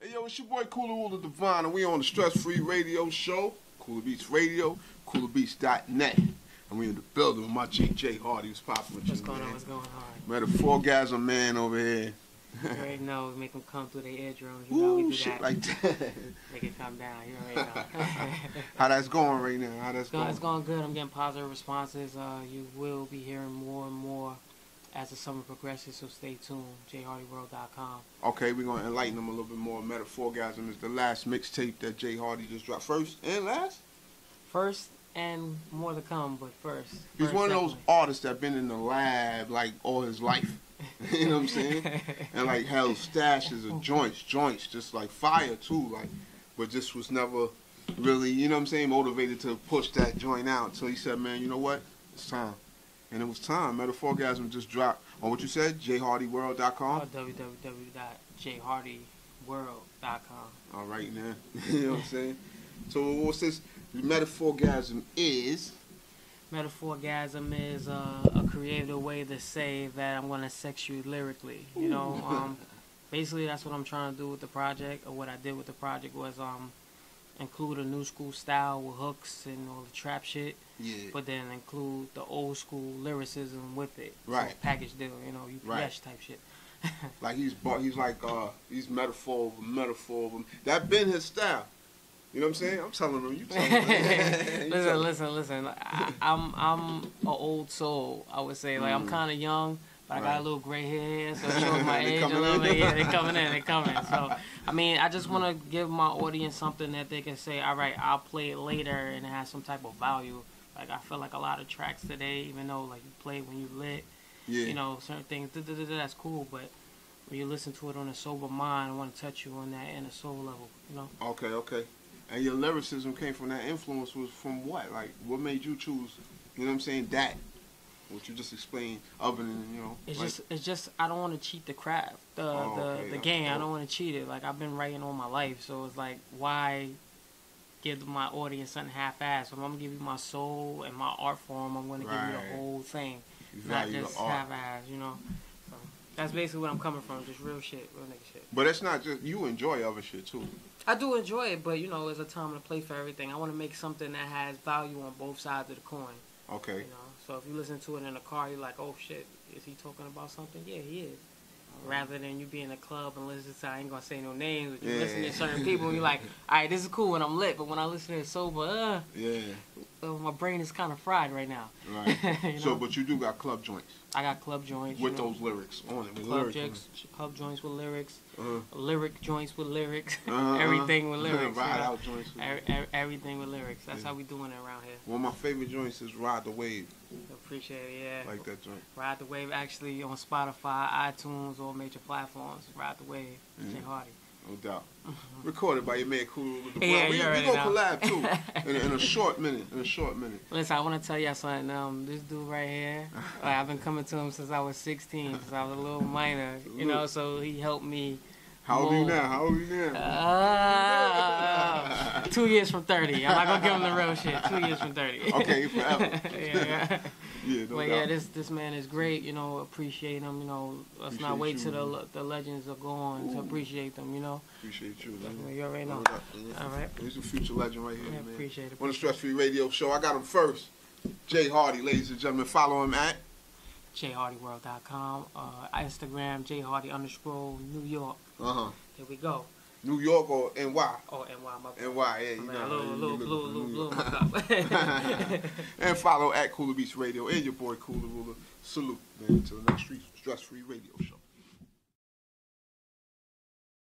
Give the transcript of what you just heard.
Hey yo, it's your boy Cooler Ruler Divine, and we on the Stress Free Radio Show, Cooler Beats Radio, coolerbeats.net. And we in the building with my G Jay Hardy. What's popping with What's you, going man? on? What's going on? Metaphorgasm man over here. You already know, make them come through their eardrums. You know, we do shit that. like that. Make it come down. You already know. How that's going right now? How that's it's, going, going? it's going good. I'm getting positive responses. Uh, you will be hearing more and more as the summer progresses, so stay tuned. jayhardyworld.com. Okay, we're gonna enlighten them a little bit more. Metaphorgasm is the last mixtape that Jay Hardy just dropped. First and last? First and more to come, but first. He's first one of those artists that been in the lab like all his life. you know what I'm saying? and like held stashes of joints, joints, just like fire too, like, but just was never really, you know what I'm saying, motivated to push that joint out. So he said, man, you know what? It's time. And it was time. Metaphorgasm just dropped on what you said, jayhardyworld.com. Uh, www.jayhardyworld.com. All right, now. you know what I'm saying? So what's this? Metaphorgasm is. Metaphorgasm is uh, a creative way to say that I'm gonna sex you lyrically. You know, um, basically that's what I'm trying to do with the project, or what I did with the project was um, include a new school style with hooks and all the trap shit, Yeah. but then include the old school lyricism with it. So Right. package deal, you know, UPS Right. type shit. Like he's he's like uh he's metaphor of a metaphor of him. That been his style. You know what I'm saying? I'm telling him. You telling him. You listen, telling listen, listen. I, I'm I'm an old soul. I would say like I'm Mm. kind of young, but I got a little gray hair, so it shows my age a little in? bit. Yeah, they coming in, they're coming. So I mean, I just want to give my audience something that they can say, all right, I'll play it later and it has some type of value. Like I feel like a lot of tracks today, even though like you play when you lit, Yeah. you know, certain things, da, da, da, da, that's cool, but. When you listen to it on a sober mind, I want to touch you on that inner soul level, you know. Okay, okay. And your lyricism came from that influence was from what? Like what made you choose, you know what I'm saying, that? What you just explained, other than, you know. It's like- just, it's just, I don't want to cheat the craft, the Oh, the, okay, the game. I don't want to cheat it. Like I've been writing all my life, so it's like, why give my audience something half-assed? When I'm gonna give you my soul and my art form, I'm gonna give you the whole thing, you not just half-assed. You know. So that's basically what I'm coming from, just real shit, real nigga shit. But it's not just you enjoy other shit too. I do enjoy it, but you know, there's a time and a place for everything. I want to make something that has value on both sides of the coin. Okay. You know, so if you listen to it in a car, you're like, oh shit, is he talking about something? Yeah, he is. Rather than you be in a club and listen to, I ain't gonna say no names, but you Yeah. listen to certain people and you're like, all right, this is cool when I'm lit, but when I listen to it sober, uh, Yeah. Uh, my brain is kind of fried right now. Right. You So know? but you do got club joints I got club joints. you with know, those lyrics on it. With club lyrics joints, club joints with lyrics. Uh-huh. lyric joints with lyrics, Uh-huh. everything with lyrics. Ride out joints. with- Every, every- everything with lyrics. That's Yeah. how we doing it around here. One of my favorite joints is Ride the Wave. Appreciate it, yeah. Like that joint. Ride the Wave actually on Spotify, iTunes, all major platforms. Ride the Wave, Jay Mhm. Hardy. No doubt. Recorded by your man Cool with the Yeah, we, already gonna collab too. In a, in a short minute. In a short minute. Listen, I want to tell y'all something. Um, this dude right here, like, I've been coming to him since I was 16, since I was a little minor. You know, so he helped me. How old are you now? How old are you now? Uh, two years from 30. I'm not gonna give him the real shit. Two years from 30. Okay, forever. yeah. yeah, no But doubt. yeah, this this man is great. You know, appreciate him. You know, let's not wait you, till the man. the legends are gone to appreciate them. You know, Appreciate you, man. you already know. No doubt, man. All right. He's a future legend right here, Yeah, man. appreciate it. On the Stress Free Radio Show, I got him first. Jay Hardy, ladies and gentlemen. Follow him at jayhardyworld.com, uh, Instagram, jayhardy underscore New York. uh huh Here we go. New York or NY. Oh, NY, my. NY, yeah, you My know. bad. Little, little, blue, little, blue, cup. and follow at Cooler Beats Radio and your boy Cooler Ruler. Salute, man, to the next Street Stress Free Radio Show.